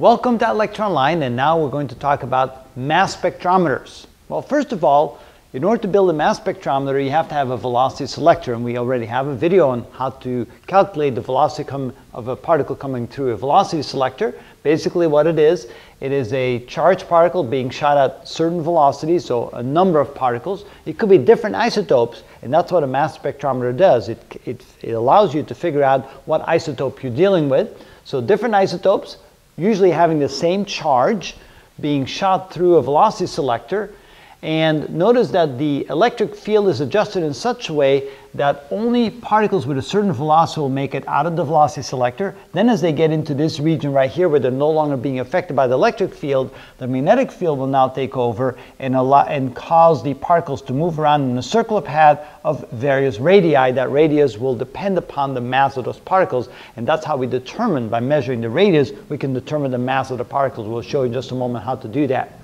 Welcome to ilectureonline, and now we're going to talk about mass spectrometers. Well, first of all, in order to build a mass spectrometer, you have to have a velocity selector, and we already have a video on how to calculate the velocity of a particle coming through a velocity selector. Basically what it is, it is a charged particle being shot at certain velocities, so a number of particles. It could be different isotopes, and that's what a mass spectrometer does. It, it, it allows you to figure out what isotope you're dealing with. So different isotopes, usually having the same charge being shot through a velocity selector. And notice that the electric field is adjusted in such a way that only particles with a certain velocity will make it out of the velocity selector. Then as they get into this region right here where they're no longer being affected by the electric field, the magnetic field will now take over and, allow, and cause the particles to move around in a circular path of various radii. That radius will depend upon the mass of those particles and that's how we determine, by measuring the radius, we can determine the mass of the particles. We'll show you in just a moment how to do that.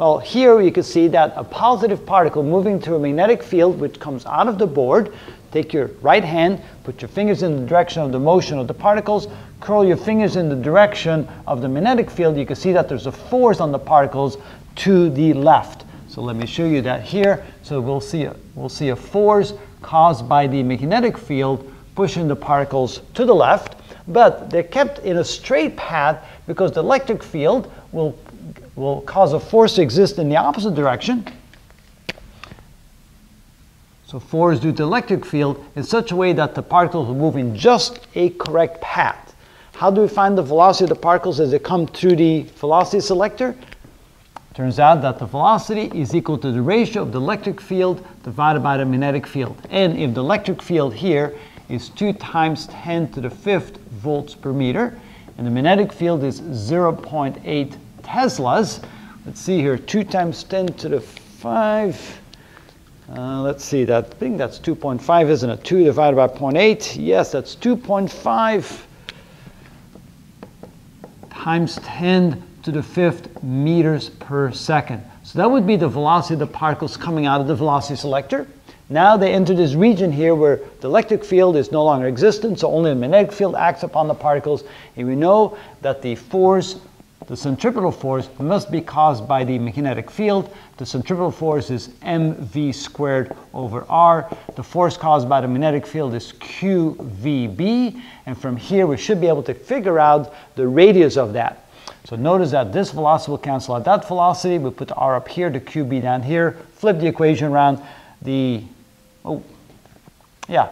Well, here you can see that a positive particle moving through a magnetic field which comes out of the board. Take your right hand, put your fingers in the direction of the motion of the particles, curl your fingers in the direction of the magnetic field. You can see that there's a force on the particles to the left. So let me show you that here. So we'll see a, we'll see a force caused by the magnetic field pushing the particles to the left, but they're kept in a straight path because the electric field will will cause a force to exist in the opposite direction. So force due to electric field in such a way that the particles will move in just a correct path. How do we find the velocity of the particles as they come through the velocity selector? Turns out that the velocity is equal to the ratio of the electric field divided by the magnetic field. And if the electric field here is 2 times 10 to the fifth volts per meter, and the magnetic field is 0.8 Teslas. Let's see here, 2 times 10 to the 5. Uh, let's see, that I think that's 2.5, isn't it? 2 divided by 0.8. Yes, that's 2.5 times 10 to the fifth meters per second. So that would be the velocity of the particles coming out of the velocity selector. Now they enter this region here where the electric field is no longer existent, so only the magnetic field acts upon the particles. And we know that the force the centripetal force must be caused by the magnetic field. The centripetal force is mv squared over r. The force caused by the magnetic field is qvb. And from here, we should be able to figure out the radius of that. So notice that this velocity will cancel out that velocity. We put r up here, the qb down here. Flip the equation around. The, oh, yeah.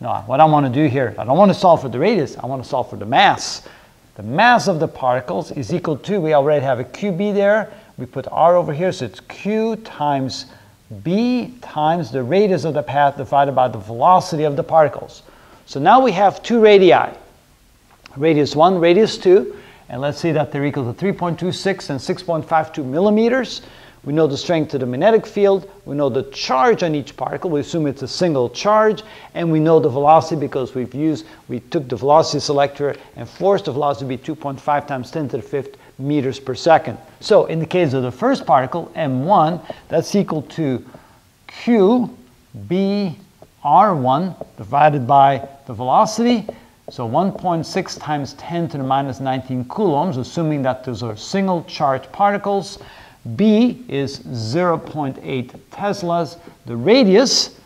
No, what I want to do here, I don't want to solve for the radius. I want to solve for the mass. The mass of the particles is equal to, we already have a QB there. We put R over here, so it's Q times B times the radius of the path divided by the velocity of the particles. So now we have two radii, radius 1, radius 2, and let's see that they're equal to 3.26 and 6.52 millimeters. We know the strength of the magnetic field. We know the charge on each particle. We assume it's a single charge. And we know the velocity because we've used, we took the velocity selector and forced the velocity to be 2.5 times 10 to the fifth meters per second. So in the case of the first particle, m1, that's equal to q b r1 divided by the velocity. So 1.6 times 10 to the minus 19 coulombs, assuming that those are single charged particles. B is 0.8 Teslas. The radius,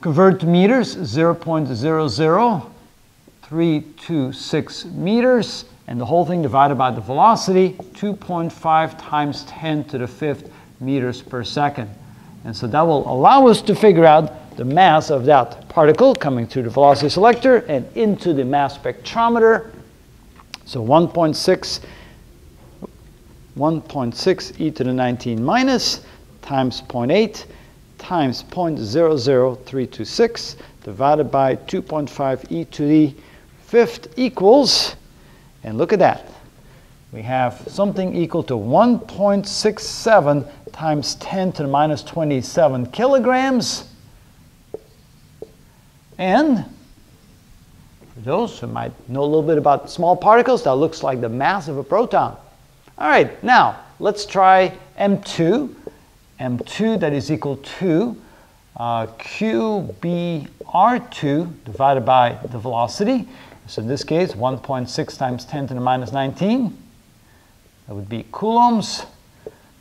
convert to meters, 0.00326 meters. And the whole thing divided by the velocity, 2.5 times 10 to the fifth meters per second. And so that will allow us to figure out the mass of that particle coming through the velocity selector and into the mass spectrometer. So 1.6 1.6 e to the 19 minus times 0.8 times 0.00326 divided by 2.5 e to the fifth equals, and look at that, we have something equal to 1.67 times 10 to the minus 27 kilograms. And for those who might know a little bit about small particles, that looks like the mass of a proton. All right, now let's try M2. M2 that is equal to uh, QBR2 divided by the velocity. So in this case, 1.6 times 10 to the minus 19. That would be coulombs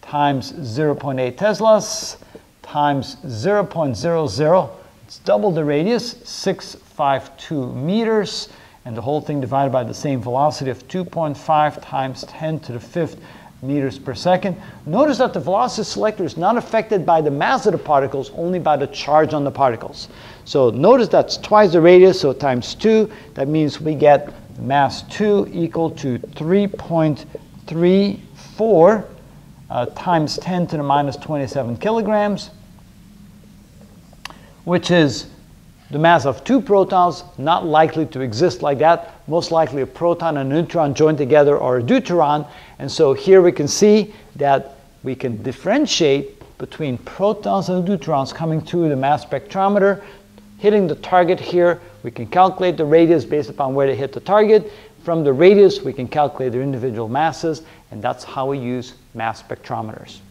times 0.8 Teslas times 0.00. It's double the radius, 652 meters, and the whole thing divided by the same velocity of 2.5 times 10 to the fifth meters per second. Notice that the velocity selector is not affected by the mass of the particles, only by the charge on the particles. So notice that's twice the radius, so times 2. That means we get mass 2 equal to 3.34 uh, times 10 to the minus 27 kilograms, which is the mass of two protons, not likely to exist like that. Most likely a proton and a neutron joined together or a deuteron. And so here we can see that we can differentiate between protons and neutrons coming through the mass spectrometer. Hitting the target here, we can calculate the radius based upon where they hit the target. From the radius, we can calculate their individual masses, and that's how we use mass spectrometers.